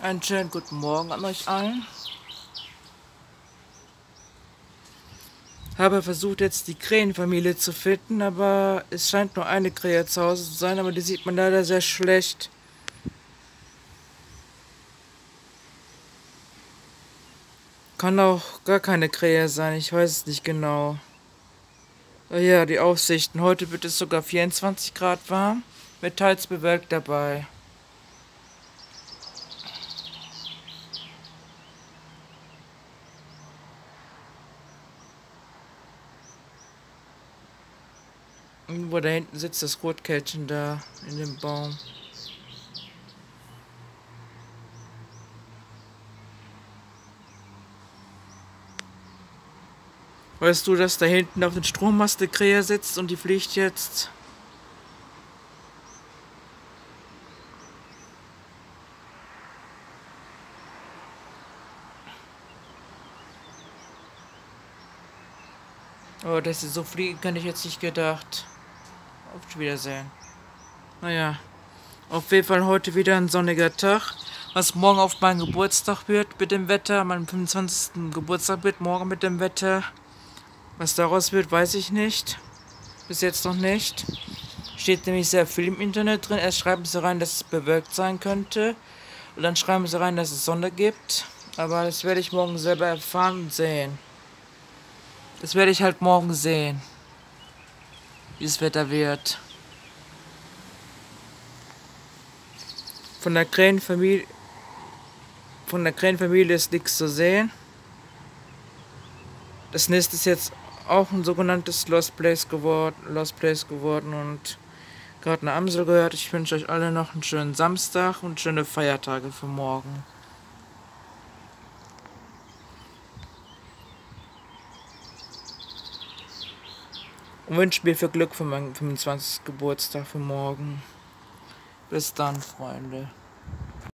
Einen schönen guten Morgen an euch allen. Habe versucht jetzt die Krähenfamilie zu finden, aber es scheint nur eine Krähe zu Hause zu sein, aber die sieht man leider sehr schlecht. Kann auch gar keine Krähe sein, ich weiß es nicht genau. Ja, die Aussichten. Heute wird es sogar 24 Grad warm, mit teils bewölkt dabei. Wo da hinten sitzt das Rotkettchen da in dem Baum. Weißt du, dass da hinten auf den Strommast der Krähe sitzt und die fliegt jetzt? Oh, dass sie so fliegen kann ich jetzt nicht gedacht. Auf Wiedersehen. Naja, auf jeden Fall heute wieder ein sonniger Tag. Was morgen auf meinen Geburtstag wird mit dem Wetter, mein 25. Geburtstag wird morgen mit dem Wetter. Was daraus wird, weiß ich nicht. Bis jetzt noch nicht. Steht nämlich sehr viel im Internet drin. Erst schreiben sie rein, dass es bewölkt sein könnte. Und dann schreiben sie rein, dass es Sonne gibt. Aber das werde ich morgen selber erfahren und sehen. Das werde ich halt morgen sehen wie das Wetter wird. Von der Krähenfamilie von der Krähenfamilie ist nichts zu sehen. Das Nest ist jetzt auch ein sogenanntes Lost Place geworden, Lost Place geworden und gerade eine Amsel gehört. Ich wünsche euch alle noch einen schönen Samstag und schöne Feiertage für morgen. Und wünsche mir viel Glück für meinen 25. Geburtstag für morgen. Bis dann, Freunde.